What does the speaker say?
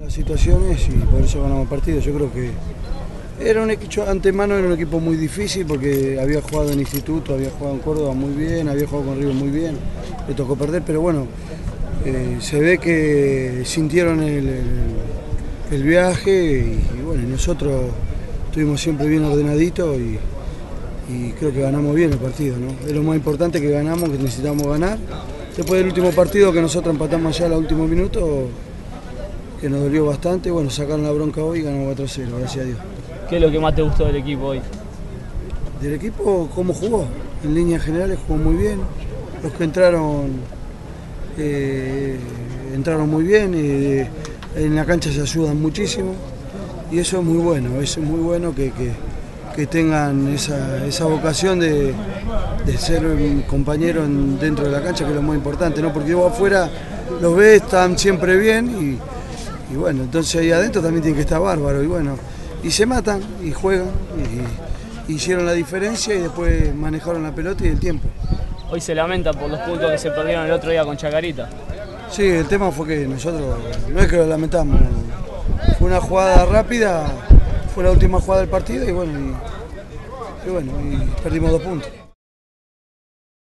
Las situaciones y por eso ganamos el partido. Yo creo que era un equipo, antemano era un equipo muy difícil porque había jugado en instituto, había jugado en Córdoba muy bien, había jugado con Río muy bien, le tocó perder, pero bueno, eh, se ve que sintieron el, el- el viaje y, y bueno, nosotros estuvimos siempre bien ordenaditos y, y creo que ganamos bien el partido, ¿no? Es lo más importante que ganamos, que necesitamos ganar. Después del último partido que nosotros empatamos allá al último minuto, que nos dolió bastante, bueno, sacaron la bronca hoy y ganamos 4-0, gracias a Dios. ¿Qué es lo que más te gustó del equipo hoy? Del equipo, ¿cómo jugó? En líneas generales jugó muy bien. Los que entraron, eh, entraron muy bien. eh, en la cancha se ayudan muchísimo. Y eso es muy bueno, eso es muy bueno que, que- que tengan esa, esa vocación de, de ser un compañero en- dentro de la cancha, que es lo más importante, ¿no? Porque vos afuera los ves, están siempre bien y, y bueno, entonces ahí adentro también tiene que estar bárbaro y bueno, y se matan y juegan y, y hicieron la diferencia y después manejaron la pelota y el tiempo. Hoy se lamenta por los puntos que se perdieron el otro día con Chacarita. Sí, el tema fue que nosotros, no es que lo lamentamos, fue una jugada rápida, fue la última jugada del partido y bueno, y, bueno, y perdimos dos puntos.